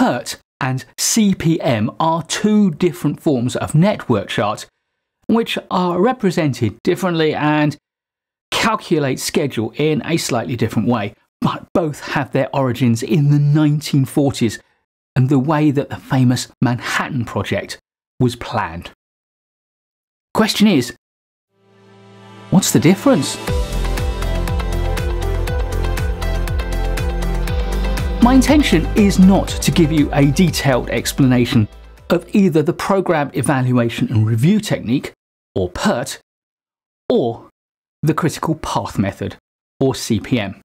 PERT and CPM are two different forms of network chart which are represented differently and calculate schedule in a slightly different way, but both have their origins in the 1940s and the way that the famous Manhattan Project was planned. Question is, what's the difference? My intention is not to give you a detailed explanation of either the Program Evaluation and Review Technique, or PERT, or the Critical Path Method, or CPM.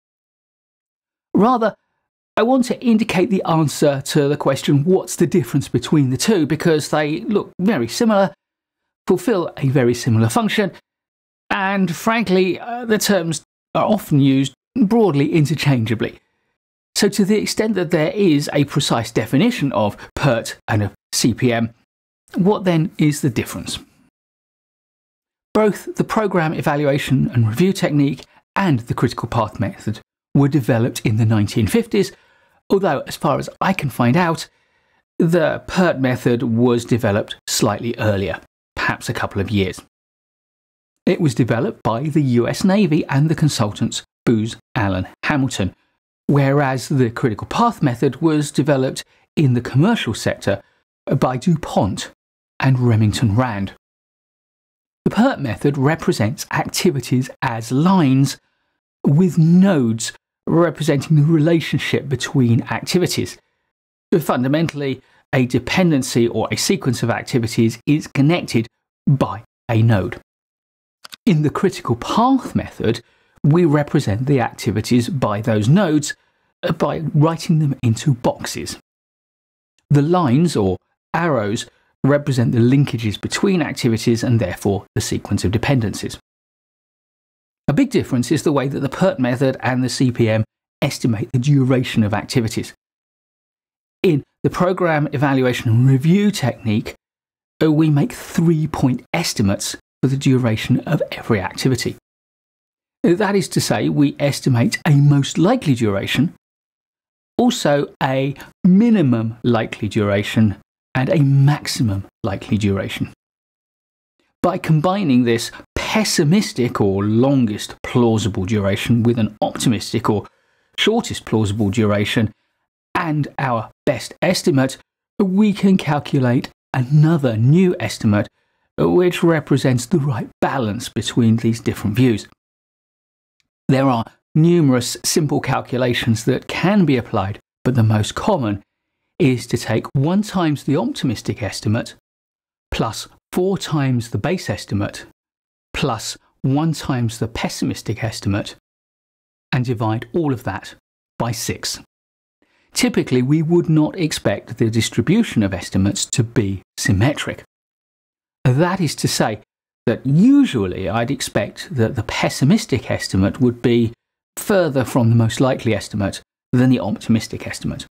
Rather, I want to indicate the answer to the question what's the difference between the two because they look very similar, fulfill a very similar function, and frankly, uh, the terms are often used broadly interchangeably. So, to the extent that there is a precise definition of PERT and of CPM, what then is the difference? Both the Program Evaluation and Review Technique and the Critical Path Method were developed in the 1950s, although, as far as I can find out, the PERT method was developed slightly earlier, perhaps a couple of years. It was developed by the US Navy and the consultants Booz Allen Hamilton whereas the critical path method was developed in the commercial sector by DuPont and Remington Rand. The PERT method represents activities as lines with nodes representing the relationship between activities. So Fundamentally, a dependency or a sequence of activities is connected by a node. In the critical path method, we represent the activities by those nodes uh, by writing them into boxes. The lines or arrows represent the linkages between activities and therefore the sequence of dependencies. A big difference is the way that the PERT method and the CPM estimate the duration of activities. In the program evaluation and review technique, uh, we make three point estimates for the duration of every activity. That is to say, we estimate a most likely duration, also a minimum likely duration and a maximum likely duration. By combining this pessimistic or longest plausible duration with an optimistic or shortest plausible duration and our best estimate, we can calculate another new estimate which represents the right balance between these different views. There are numerous simple calculations that can be applied, but the most common is to take 1 times the optimistic estimate plus 4 times the base estimate plus 1 times the pessimistic estimate and divide all of that by 6. Typically, we would not expect the distribution of estimates to be symmetric. That is to say, that usually I'd expect that the pessimistic estimate would be further from the most likely estimate than the optimistic estimate.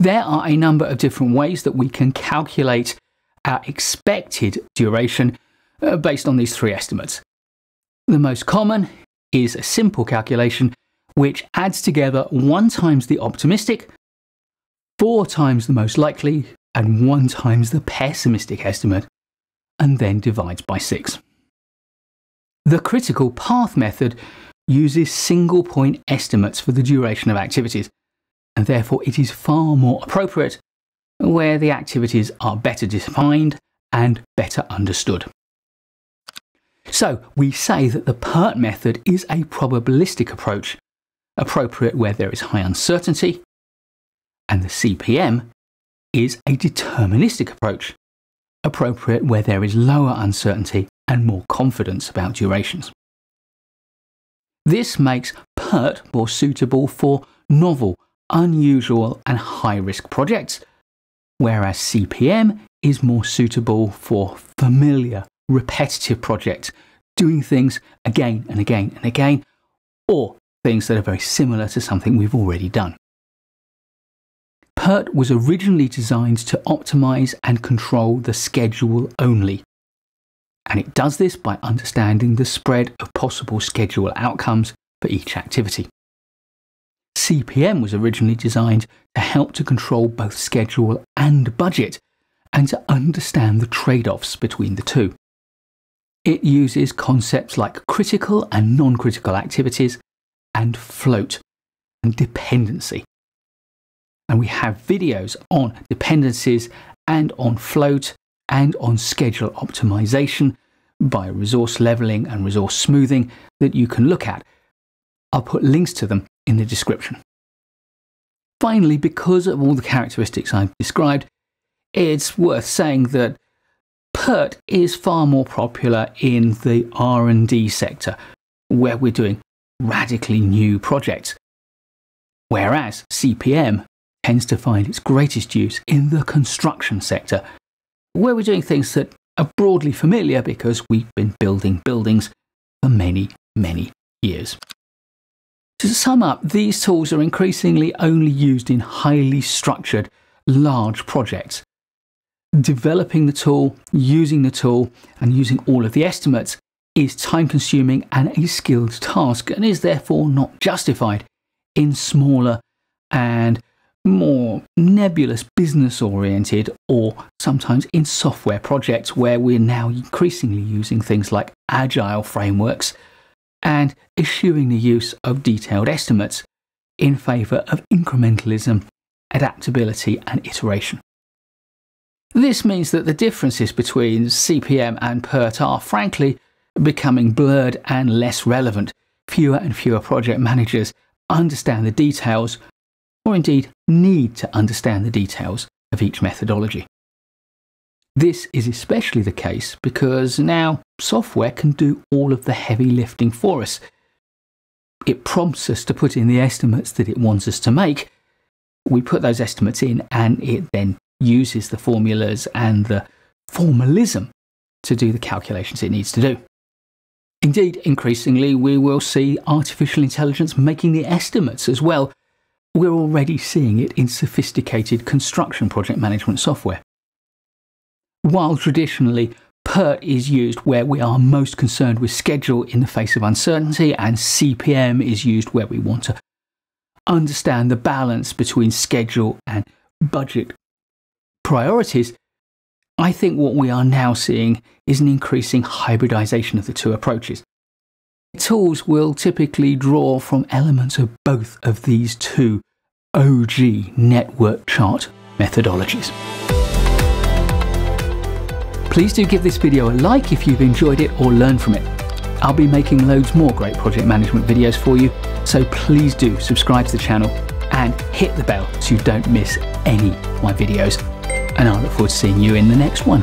There are a number of different ways that we can calculate our expected duration uh, based on these three estimates. The most common is a simple calculation which adds together 1 times the optimistic, 4 times the most likely, and 1 times the pessimistic estimate and then divides by 6. The critical path method uses single point estimates for the duration of activities, and therefore it is far more appropriate where the activities are better defined and better understood. So we say that the PERT method is a probabilistic approach, appropriate where there is high uncertainty, and the CPM is a deterministic approach, appropriate where there is lower uncertainty and more confidence about durations. This makes PERT more suitable for novel, unusual, and high risk projects, whereas CPM is more suitable for familiar, repetitive projects, doing things again and again and again, or things that are very similar to something we've already done. PERT was originally designed to optimize and control the schedule only. And it does this by understanding the spread of possible schedule outcomes for each activity. CPM was originally designed to help to control both schedule and budget and to understand the trade offs between the two. It uses concepts like critical and non critical activities and float and dependency. And we have videos on dependencies and on float and on schedule optimization by resource leveling and resource smoothing that you can look at. I'll put links to them in the description. Finally, because of all the characteristics I've described, it's worth saying that PERT is far more popular in the R&D sector, where we're doing radically new projects. Whereas CPM tends to find its greatest use in the construction sector, where we're doing things that are broadly familiar because we've been building buildings for many, many years. To sum up, these tools are increasingly only used in highly structured, large projects. Developing the tool, using the tool, and using all of the estimates is time consuming and a skilled task and is therefore not justified in smaller and more nebulous business oriented or sometimes in software projects where we're now increasingly using things like agile frameworks and eschewing the use of detailed estimates in favour of incrementalism, adaptability, and iteration. This means that the differences between CPM and PERT are, frankly, becoming blurred and less relevant. Fewer and fewer project managers understand the details, or indeed need to understand the details of each methodology. This is especially the case because now software can do all of the heavy lifting for us. It prompts us to put in the estimates that it wants us to make. We put those estimates in and it then uses the formulas and the formalism to do the calculations it needs to do. Indeed, increasingly, we will see artificial intelligence making the estimates as well. We're already seeing it in sophisticated construction project management software. While traditionally PERT is used where we are most concerned with schedule in the face of uncertainty, and CPM is used where we want to understand the balance between schedule and budget priorities, I think what we are now seeing is an increasing hybridization of the two approaches. Tools will typically draw from elements of both of these two OG network chart methodologies. Please do give this video a like if you've enjoyed it or learned from it. I'll be making loads more great project management videos for you, so please do subscribe to the channel and hit the bell so you don't miss any of my videos. And I look forward to seeing you in the next one.